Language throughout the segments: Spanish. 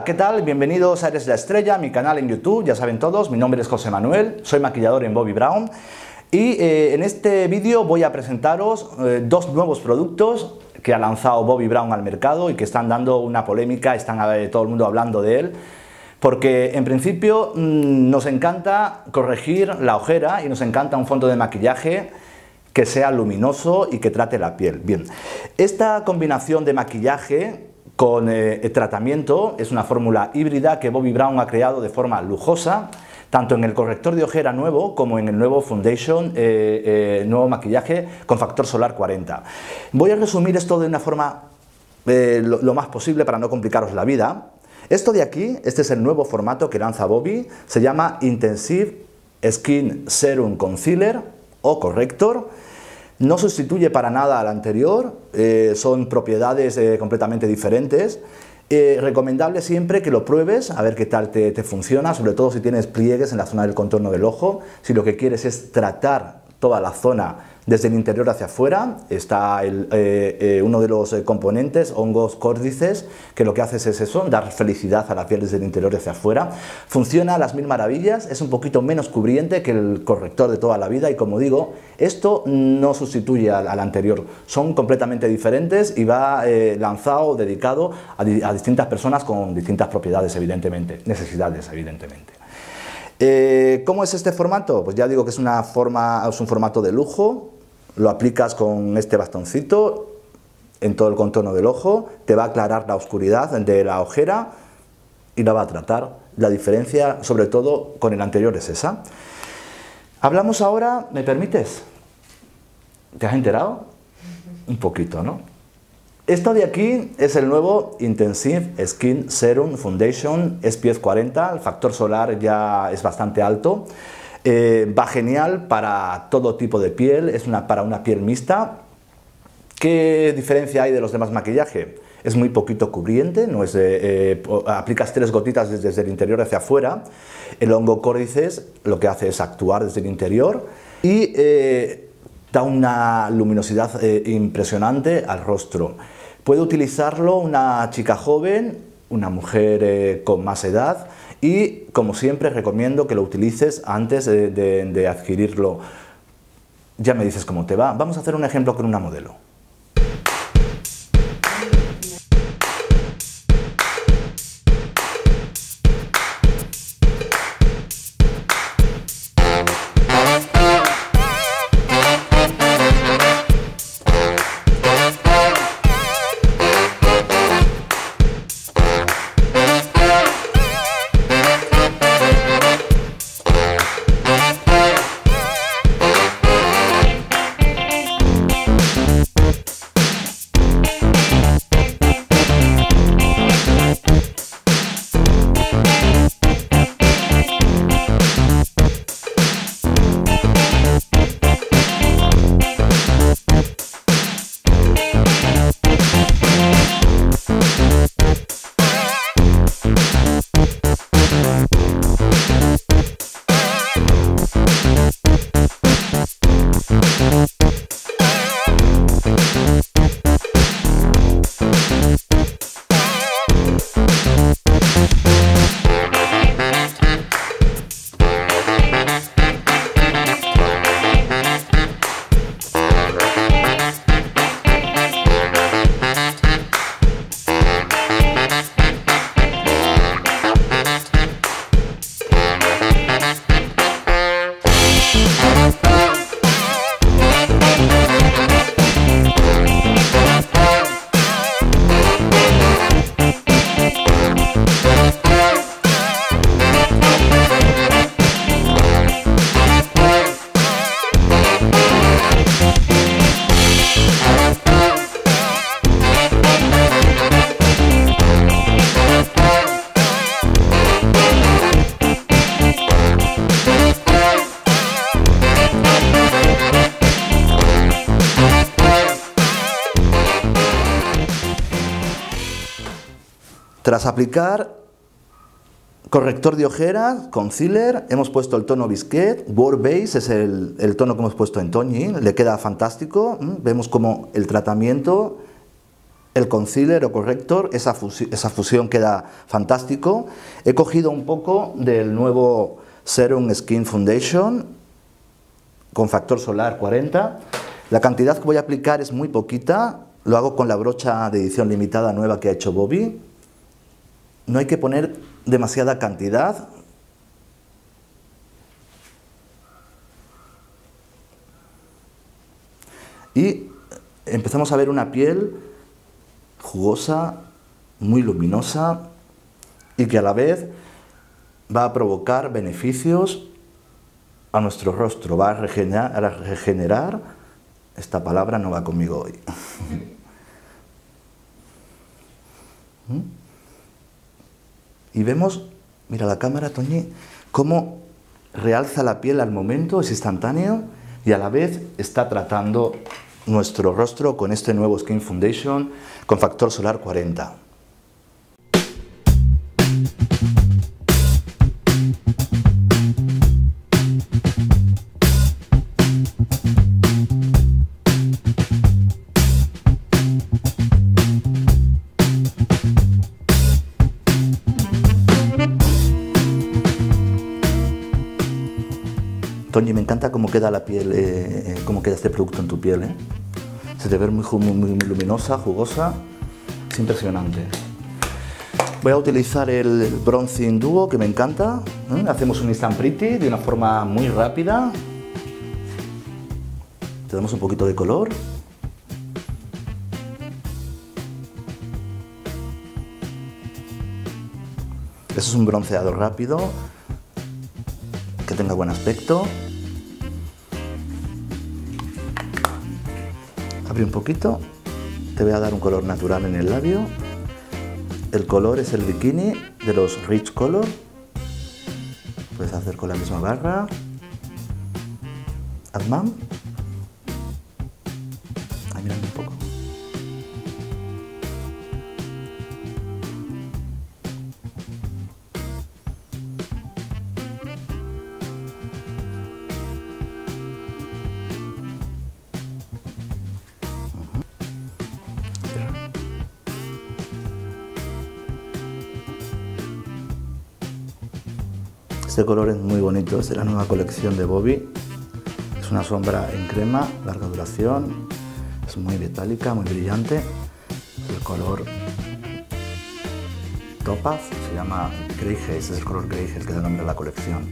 ¿qué tal? Bienvenidos a Eres la Estrella, mi canal en YouTube, ya saben todos, mi nombre es José Manuel, soy maquillador en Bobby Brown y eh, en este vídeo voy a presentaros eh, dos nuevos productos que ha lanzado Bobby Brown al mercado y que están dando una polémica, están eh, todo el mundo hablando de él, porque en principio mm, nos encanta corregir la ojera y nos encanta un fondo de maquillaje que sea luminoso y que trate la piel. Bien, esta combinación de maquillaje con eh, tratamiento es una fórmula híbrida que Bobby Brown ha creado de forma lujosa, tanto en el corrector de ojera nuevo como en el nuevo Foundation, eh, eh, nuevo maquillaje con factor solar 40. Voy a resumir esto de una forma lo, lo más posible para no complicaros la vida. Esto de aquí, este es el nuevo formato que lanza Bobby, se llama Intensive Skin Serum Concealer o Corrector no sustituye para nada al anterior, eh, son propiedades eh, completamente diferentes. Eh, recomendable siempre que lo pruebes, a ver qué tal te, te, funciona, sobre todo si tienes pliegues en la zona del contorno del ojo, si lo que quieres es tratar toda la zona desde el interior hacia afuera está eh, eh, uno de los eh, componentes, hongos córdices, que lo que hace es eso, dar felicidad a la piel desde el interior hacia afuera. Funciona a las mil maravillas, es un poquito menos cubriente que el corrector de toda la vida y como digo, esto no sustituye al, anterior, son completamente diferentes y va lanzado, dedicado a distintas personas con distintas propiedades, evidentemente, necesidades, evidentemente. Eh, ¿Cómo es este formato? Pues ya digo que es, una forma, es un formato de lujo, lo aplicas con este bastoncito en todo el contorno del ojo, te va a aclarar la oscuridad de la ojera y la va a tratar. La diferencia, sobre todo, con el anterior es esa. Hablamos ahora, ¿me permites? ¿Te has enterado? Un poquito, ¿no? Esto de aquí es el nuevo Intensive Skin Serum Foundation SPF 40, el factor solar ya es bastante alto, eh, va genial para todo tipo de piel, es una, para una piel mixta. ¿Qué diferencia hay de los demás maquillajes? Es muy poquito cubriente, no es, eh, aplicas tres gotitas desde, desde, el interior hacia afuera, el hongo córdices lo que hace es actuar desde el interior y eh, da una luminosidad eh, impresionante al rostro. Puede utilizarlo una chica joven, una mujer eh, con más edad y, como siempre, recomiendo que lo utilices antes de, adquirirlo. Ya me dices cómo te va. Vamos a hacer un ejemplo con una modelo. Tras aplicar corrector de ojeras, concealer, hemos puesto el tono biscuit, War Base es el, tono que hemos puesto en Toñi, le queda fantástico, vemos como el tratamiento el concealer o corrector, esa, esa fusión queda fantástico. He cogido un poco del nuevo Serum Skin Foundation con factor solar 40. La cantidad que voy a aplicar es muy poquita, lo hago con la brocha de edición limitada nueva que ha hecho Bobby. No hay que poner demasiada cantidad. Y empezamos a ver una piel jugosa, muy luminosa y que a la vez va a provocar beneficios a nuestro rostro, va a regenerar, esta palabra no va conmigo hoy. ¿Mm? Y vemos, mira la cámara, Toñi, cómo realza la piel al momento, es instantáneo y a la vez está tratando nuestro rostro con este nuevo Skin Foundation con factor solar 40. Toñi, me encanta cómo queda la piel, eh, eh, cómo queda este producto en tu piel. ¿eh? Se te ve muy, luminosa, jugosa, es impresionante. Voy a utilizar el Bronzing Duo que me encanta. Hacemos un Instant Pretty de una forma muy rápida. Te damos un poquito de color. Eso es un bronceado rápido tenga buen aspecto. Abre un poquito, te voy a dar un color natural en el labio. El color es el bikini de los Rich Color. Puedes hacer con la misma barra. Adman. Este color es muy bonito, es de la nueva colección de Bobby. Es una sombra en crema, larga duración, es muy metálica, muy brillante. el color Topaz, se llama Grey Haze, es el color Grey Haze que da nombre a la colección.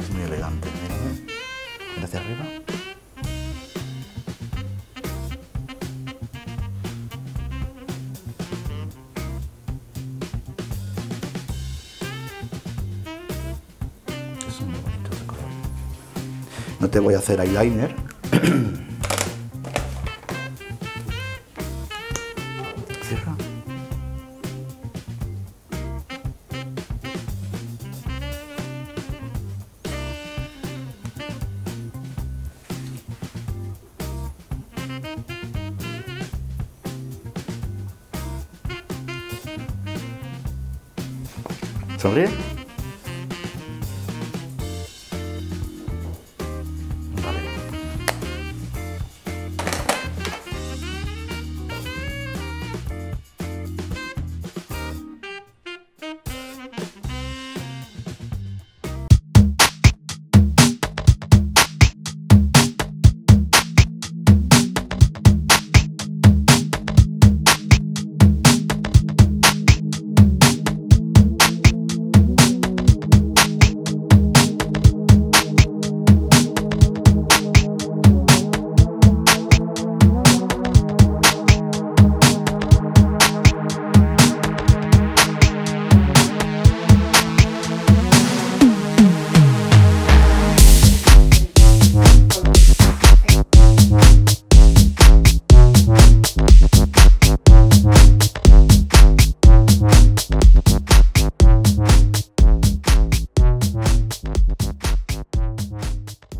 Es muy elegante, mira hacia arriba. No te voy a hacer eyeliner. Cierra. ¿Sonríe?